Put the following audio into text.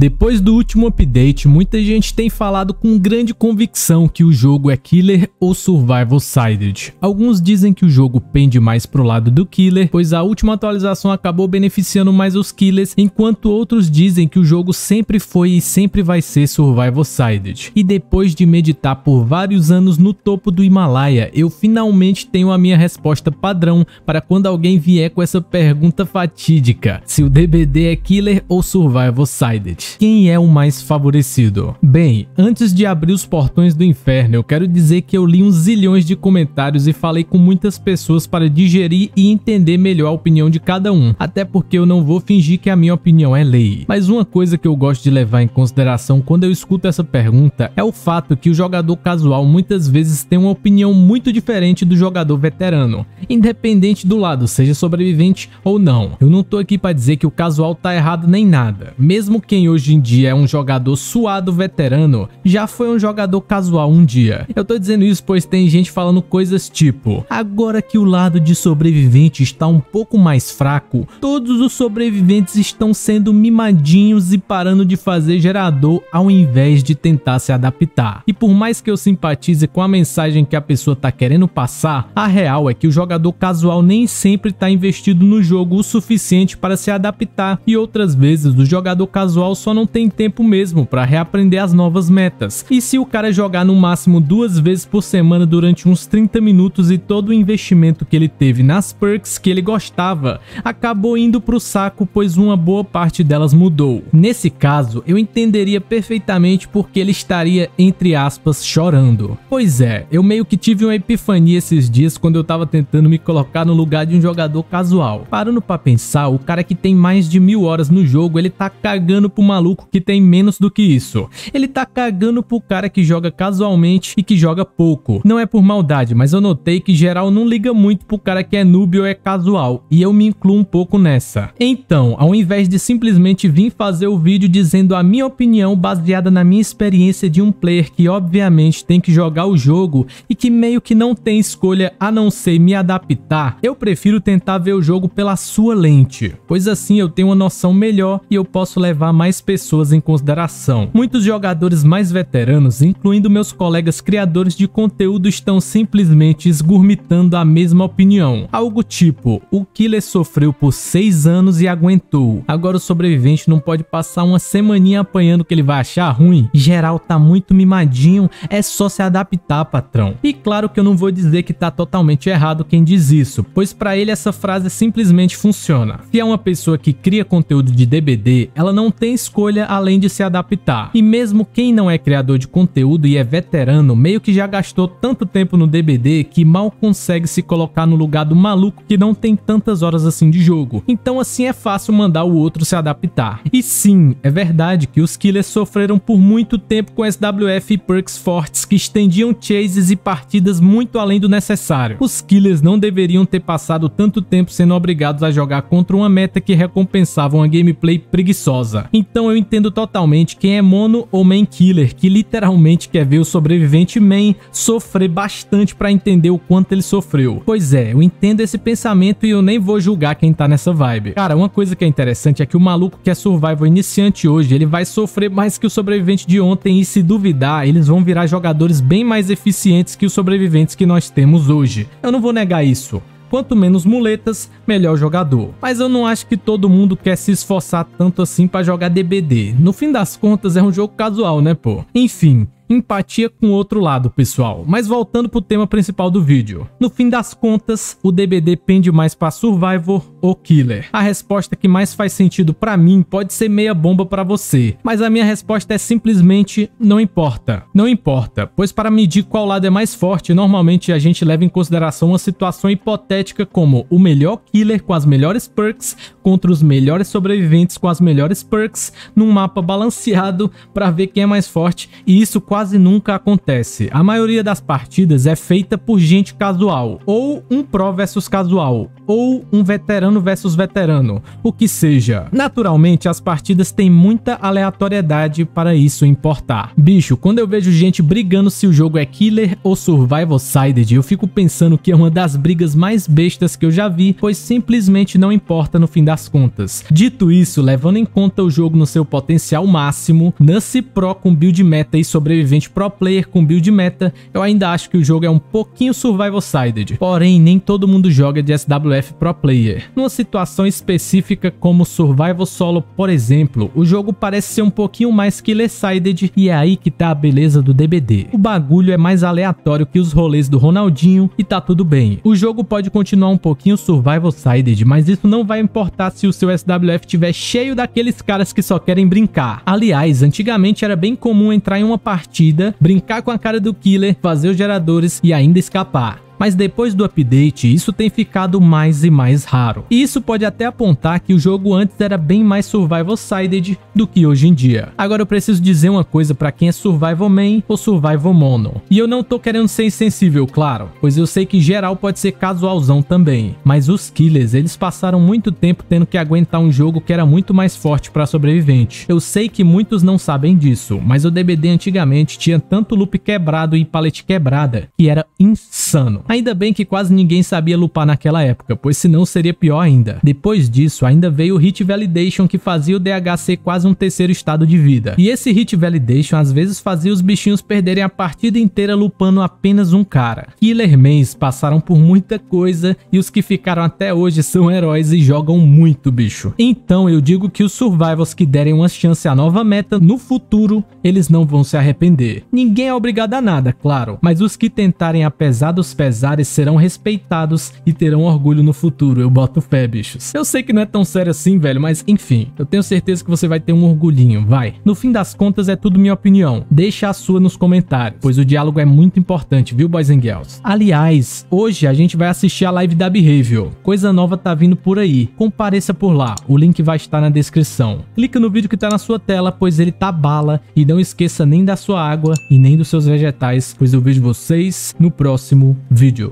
Depois do último update, muita gente tem falado com grande convicção que o jogo é killer ou survival sided. Alguns dizem que o jogo pende mais pro lado do killer, pois a última atualização acabou beneficiando mais os killers, enquanto outros dizem que o jogo sempre foi e sempre vai ser survival sided. E depois de meditar por vários anos no topo do Himalaia, eu finalmente tenho a minha resposta padrão para quando alguém vier com essa pergunta fatídica: se o DBD é killer ou survival sided. Quem é o mais favorecido? Bem, antes de abrir os portões do inferno, eu quero dizer que eu li uns zilhões de comentários e falei com muitas pessoas para digerir e entender melhor a opinião de cada um, até porque eu não vou fingir que a minha opinião é lei. Mas uma coisa que eu gosto de levar em consideração quando eu escuto essa pergunta é o fato que o jogador casual muitas vezes tem uma opinião muito diferente do jogador veterano, independente do lado, seja sobrevivente ou não. Eu não tô aqui para dizer que o casual tá errado nem nada, mesmo quem hoje em dia é um jogador suado veterano, já foi um jogador casual um dia. Eu tô dizendo isso pois tem gente falando coisas tipo, agora que o lado de sobrevivente está um pouco mais fraco, todos os sobreviventes estão sendo mimadinhos e parando de fazer gerador ao invés de tentar se adaptar. E por mais que eu simpatize com a mensagem que a pessoa tá querendo passar, a real é que o jogador casual nem sempre tá investido no jogo o suficiente para se adaptar e outras vezes o jogador casual só não tem tempo mesmo para reaprender as novas metas. E se o cara jogar no máximo duas vezes por semana durante uns 30 minutos e todo o investimento que ele teve nas perks que ele gostava acabou indo pro saco pois uma boa parte delas mudou. Nesse caso, eu entenderia perfeitamente porque ele estaria entre aspas chorando. Pois é, eu meio que tive uma epifania esses dias quando eu tava tentando me colocar no lugar de um jogador casual. Parando para pensar, o cara que tem mais de mil horas no jogo, ele tá cagando pro maluco que tem menos do que isso. Ele tá cagando pro cara que joga casualmente e que joga pouco. Não é por maldade, mas eu notei que geral não liga muito pro cara que é noob ou é casual, e eu me incluo um pouco nessa. Então, ao invés de simplesmente vir fazer o vídeo dizendo a minha opinião baseada na minha experiência de um player que obviamente tem que jogar o jogo e que meio que não tem escolha a não ser me adaptar, eu prefiro tentar ver o jogo pela sua lente, pois assim eu tenho uma noção melhor e eu posso levar mais pessoas em consideração. Muitos jogadores mais veteranos, incluindo meus colegas criadores de conteúdo, estão simplesmente esgurmitando a mesma opinião. Algo tipo, o killer sofreu por 6 anos e aguentou. Agora o sobrevivente não pode passar uma semaninha apanhando que ele vai achar ruim. Geral tá muito mimadinho, é só se adaptar, patrão. E claro que eu não vou dizer que tá totalmente errado quem diz isso, pois para ele essa frase simplesmente funciona. Se é uma pessoa que cria conteúdo de DBD, ela não tem além de se adaptar. E mesmo quem não é criador de conteúdo e é veterano, meio que já gastou tanto tempo no DBD que mal consegue se colocar no lugar do maluco que não tem tantas horas assim de jogo. Então assim é fácil mandar o outro se adaptar. E sim, é verdade que os killers sofreram por muito tempo com SWF e perks fortes que estendiam chases e partidas muito além do necessário. Os killers não deveriam ter passado tanto tempo sendo obrigados a jogar contra uma meta que recompensava uma gameplay preguiçosa. Então eu entendo totalmente quem é mono ou main killer, que literalmente quer ver o sobrevivente main sofrer bastante para entender o quanto ele sofreu. Pois é, eu entendo esse pensamento e eu nem vou julgar quem tá nessa vibe. Cara, uma coisa que é interessante é que o maluco que é survival iniciante hoje, ele vai sofrer mais que o sobrevivente de ontem e se duvidar, eles vão virar jogadores bem mais eficientes que os sobreviventes que nós temos hoje. Eu não vou negar isso. Quanto menos muletas, melhor jogador. Mas eu não acho que todo mundo quer se esforçar tanto assim para jogar DBD. No fim das contas é um jogo casual, né pô? Enfim, empatia com o outro lado, pessoal. Mas voltando pro tema principal do vídeo. No fim das contas, o DBD pende mais para Survivor ou Killer? A resposta que mais faz sentido para mim pode ser meia bomba para você, mas a minha resposta é simplesmente não importa. Não importa, pois para medir qual lado é mais forte, normalmente a gente leva em consideração uma situação hipotética como o melhor Killer com as melhores perks contra os melhores sobreviventes com as melhores perks num mapa balanceado para ver quem é mais forte, e isso quase quase nunca acontece. A maioria das partidas é feita por gente casual, ou um pro versus casual, ou um veterano versus veterano, o que seja. Naturalmente, as partidas têm muita aleatoriedade para isso importar. Bicho, quando eu vejo gente brigando se o jogo é killer ou survival sided, eu fico pensando que é uma das brigas mais bestas que eu já vi, pois simplesmente não importa no fim das contas. Dito isso, levando em conta o jogo no seu potencial máximo, Nance Pro com build meta e sobrevivente pro player com build meta, eu ainda acho que o jogo é um pouquinho survival sided. Porém, nem todo mundo joga de SWF Pro Player. Numa situação específica como Survival Solo, por exemplo, o jogo parece ser um pouquinho mais killer-sided e é aí que tá a beleza do DBD. O bagulho é mais aleatório que os rolês do Ronaldinho e tá tudo bem. O jogo pode continuar um pouquinho survival-sided, mas isso não vai importar se o seu SWF estiver cheio daqueles caras que só querem brincar. Aliás, antigamente era bem comum entrar em uma partida, brincar com a cara do killer, fazer os geradores e ainda escapar mas depois do update isso tem ficado mais e mais raro. E isso pode até apontar que o jogo antes era bem mais survival sided do que hoje em dia. Agora eu preciso dizer uma coisa para quem é survival main ou survival mono. E eu não tô querendo ser insensível, claro, pois eu sei que geral pode ser casualzão também, mas os killers, eles passaram muito tempo tendo que aguentar um jogo que era muito mais forte para sobrevivente. Eu sei que muitos não sabem disso, mas o DBD antigamente tinha tanto loop quebrado e palete quebrada que era insano. Ainda bem que quase ninguém sabia lupar naquela época, pois senão seria pior ainda. Depois disso, ainda veio o Hit Validation que fazia o DH ser quase um terceiro estado de vida. E esse Hit Validation às vezes fazia os bichinhos perderem a partida inteira lupando apenas um cara. Killer Mains passaram por muita coisa e os que ficaram até hoje são heróis e jogam muito bicho. Então eu digo que os survivals que derem uma chance à nova meta no futuro, eles não vão se arrepender. Ninguém é obrigado a nada, claro, mas os que tentarem apesar dos pesares áreas serão respeitados e terão orgulho no futuro. Eu boto fé, bichos. Eu sei que não é tão sério assim, velho, mas enfim, eu tenho certeza que você vai ter um orgulhinho, vai. No fim das contas, é tudo minha opinião. Deixa a sua nos comentários, pois o diálogo é muito importante, viu, boys and girls? Aliás, hoje a gente vai assistir a live da Behavior. Coisa nova tá vindo por aí. Compareça por lá, o link vai estar na descrição. Clica no vídeo que tá na sua tela, pois ele tá bala. E não esqueça nem da sua água e nem dos seus vegetais, pois eu vejo vocês no próximo vídeo vídeo.